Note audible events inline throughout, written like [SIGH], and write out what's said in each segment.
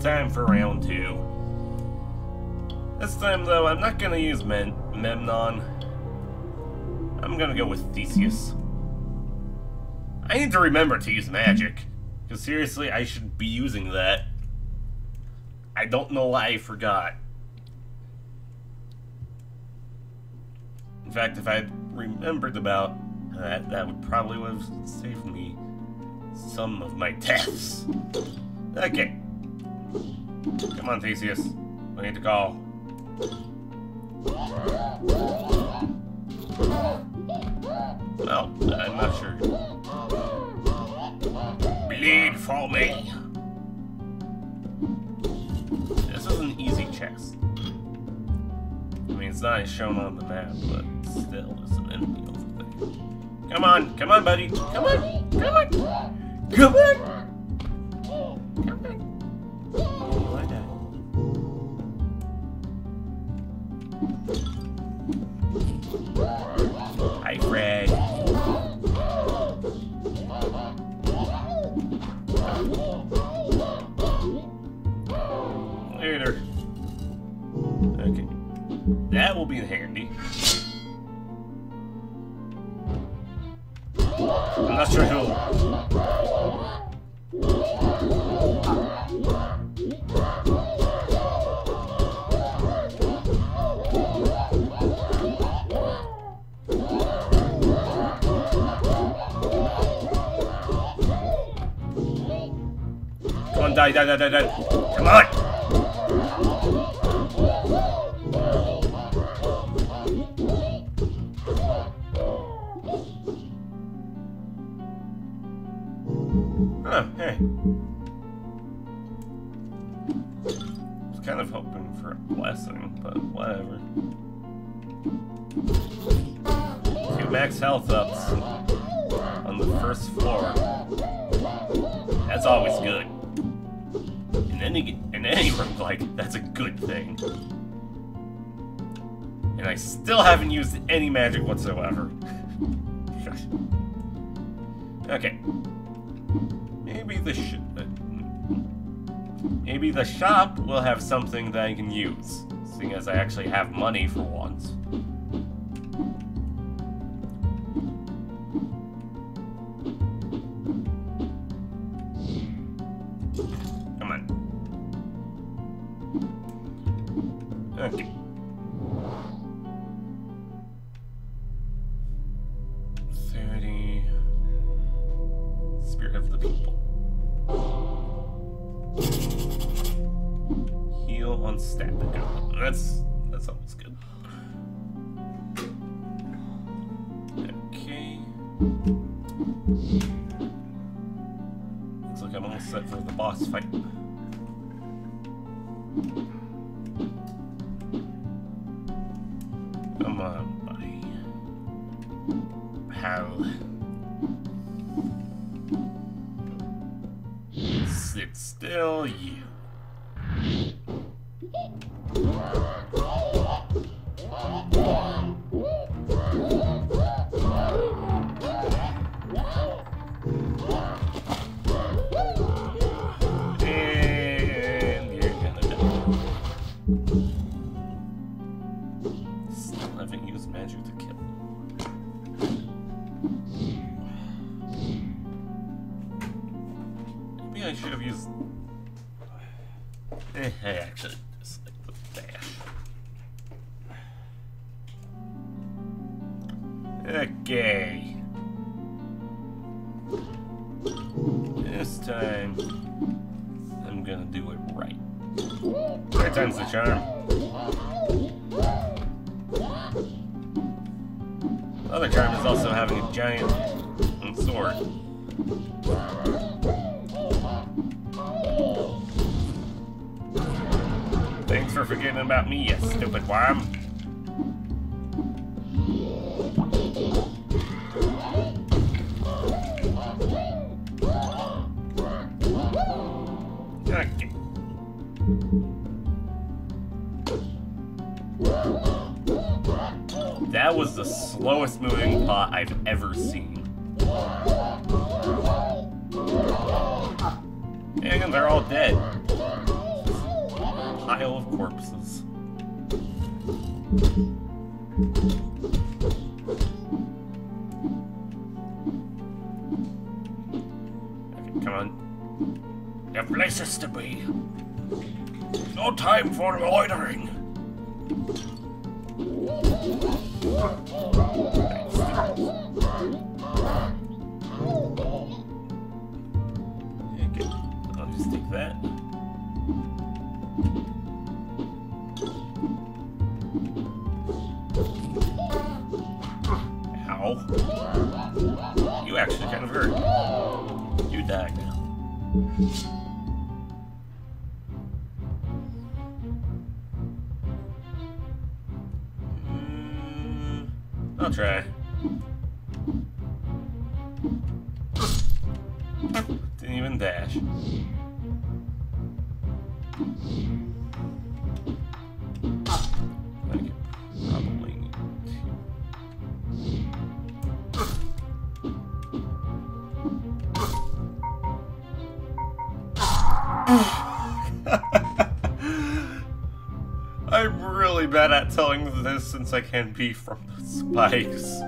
Time for round two. This time, though, I'm not gonna use Men Memnon. I'm gonna go with Theseus. I need to remember to use magic. Because seriously, I should be using that. I don't know why I forgot. In fact, if I remembered about that, that would probably have saved me some of my [LAUGHS] deaths. Okay. Come on, Theseus. We need to go. Well, I'm not sure. Bleed for me. This is an easy chest. I mean, it's not shown on the map, but still, it's an enemy over there. Come on, come on, buddy. Come on, come on. Come on. Come on. That will be handy. Not sure who. Come on, die, die, die, die, die. Come on! Blessing, but whatever. Two max health ups on the first floor. That's always good. In any in any [LAUGHS] roguelike, that's a good thing. And I still haven't used any magic whatsoever. [LAUGHS] okay. Maybe this sh uh, maybe the shop will have something that I can use, seeing as I actually have money for once. Come on. Okay. Looks like I'm almost set for the boss fight. Come on, buddy. How? Sit still, you. Okay. This time, I'm gonna do it right. Third time's the charm. The other charm is also having a giant sword. Thanks for forgetting about me, you stupid worm. Slowest moving pot I've ever seen. And they're all dead. pile of corpses. Okay, come on. There are places to be. No time for loitering. Mm, I'll try. Didn't even dash. Bad at telling this since I can be from the spikes.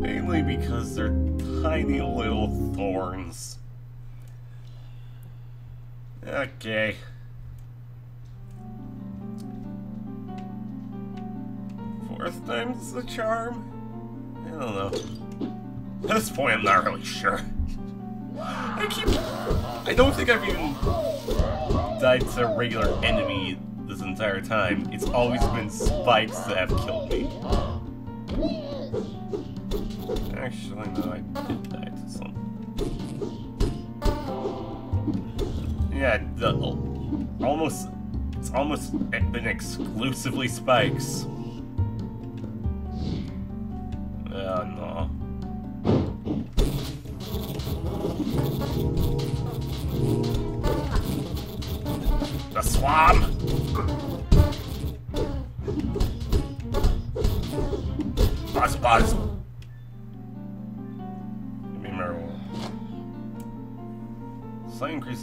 Mainly because they're tiny little thorns. Okay. Fourth time's the charm? I don't know. At this point, I'm not really sure. I keep. I don't think I've even died to a regular enemy entire time. It's always been spikes that have killed me. Actually, no, I did die to some. Yeah, the almost. It's almost been exclusively spikes.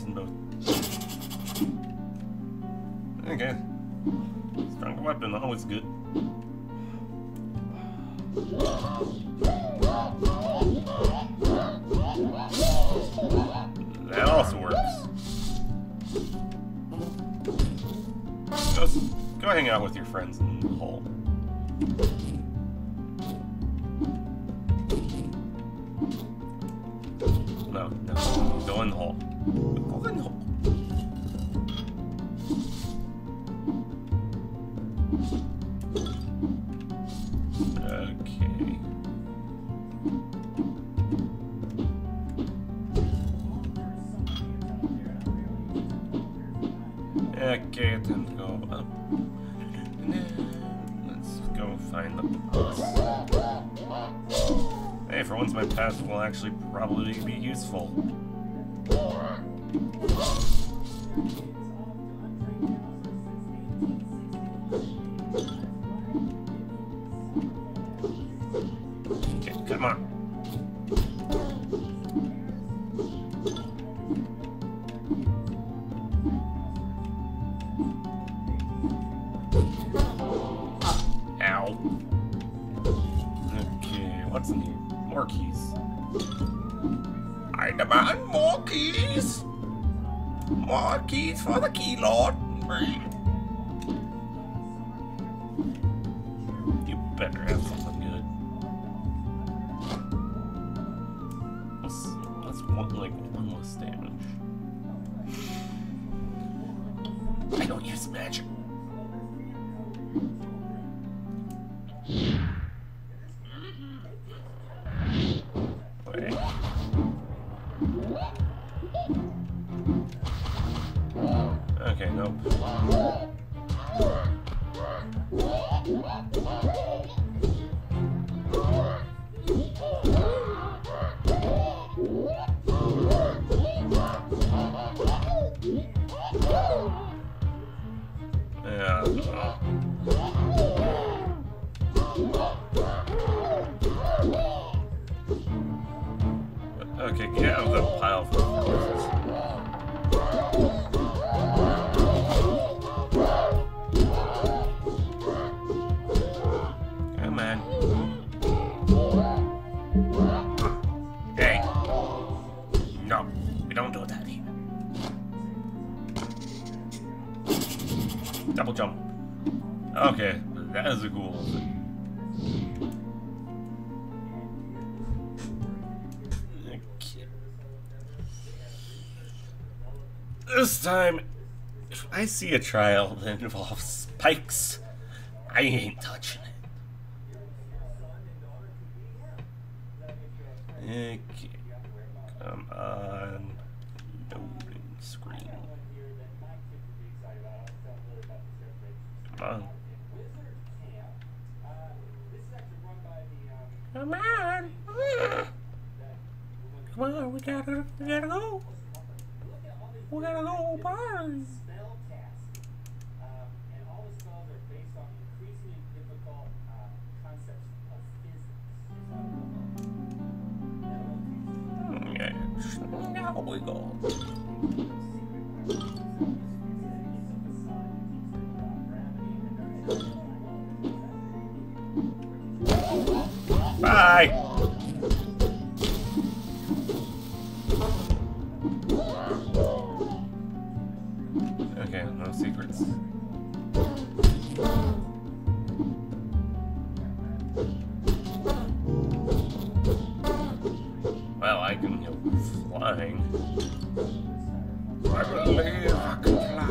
In both. Okay. Stronger weapon, always good. That also works. Go, go hang out with your friends in the hole. Okay, time to go up. Let's go find the boss. Hey, for once my path will actually probably be useful. Demand more keys. More keys for the key lord. [LAUGHS] No. Okay, get out of the pile jump. Okay, that is a cool. This time, if I see a trial that involves spikes, I ain't touching it. Okay. Come on. Come on. Come on. Come on, we gotta, we gotta go. We gotta go, party. Hmm, yes, now we go. Well, I can go flying. I believe I can fly.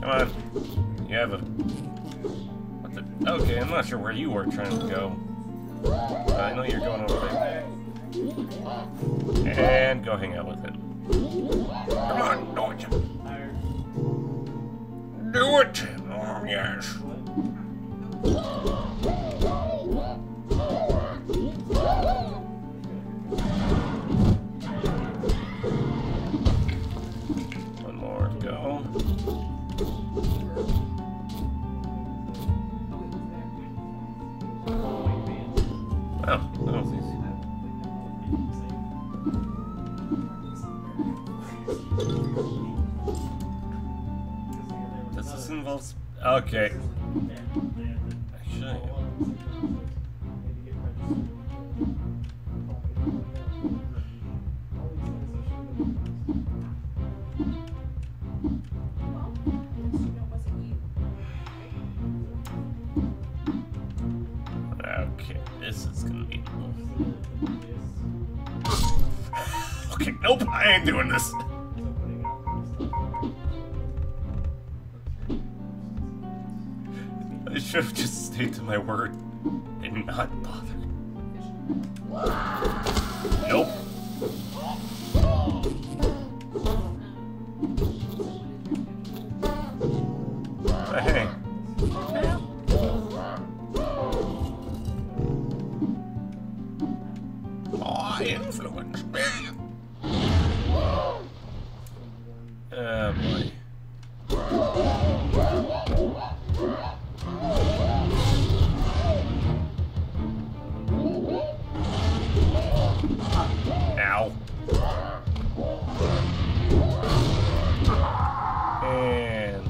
Come on. You have a. What the? Okay, I'm not sure where you were trying to go. I know you're going over there. And go hang out with him. Come on, do it. Do it. Oh, yes. Okay. Actually... Okay, this is gonna be... [LAUGHS] Okay, nope, I ain't doing this. Should have just stayed to my word and not bothered. Nope. Ow. And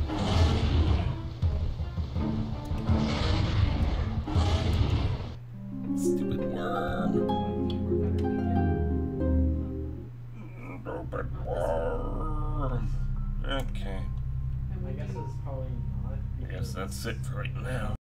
stupid worm. Stupid worm. Okay. I guess it's probably not. I guess that's it for right now.